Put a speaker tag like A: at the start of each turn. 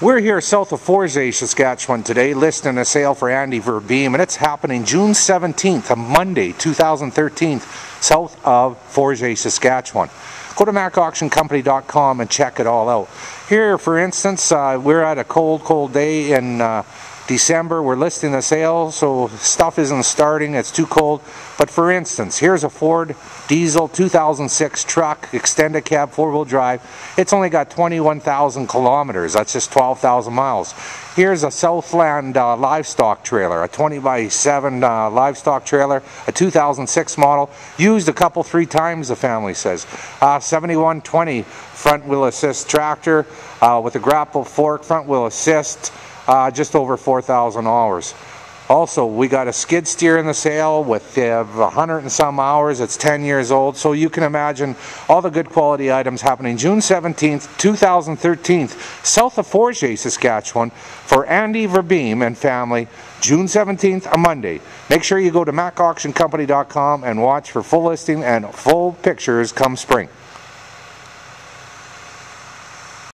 A: We're here south of Forget, Saskatchewan today, listing a sale for Andy Verbeem, and it's happening June 17th, a Monday, 2013, south of Forget, Saskatchewan. Go to mackauctioncompany.com and check it all out. Here, for instance, uh, we're at a cold, cold day in uh, December. We're listing the sale, so stuff isn't starting. It's too cold. But for instance, here's a Ford diesel 2006 truck, extended cab, four-wheel drive. It's only got 21,000 kilometers. That's just 12,000 miles. Here's a Southland uh, livestock trailer, a 20 by 7 uh, livestock trailer, a 2006 model, used a couple, three times, the family says. Uh, 7120 front wheel assist tractor uh, with a grapple fork, front wheel assist, uh, just over 4,000 hours. Also, we got a skid steer in the sale with uh, 100 and some hours. It's 10 years old, so you can imagine all the good quality items happening June 17th, 2013, south of Forget, Saskatchewan, for Andy Verbeem and family, June 17th, a Monday. Make sure you go to mackauctioncompany.com and watch for full listing and full pictures come spring.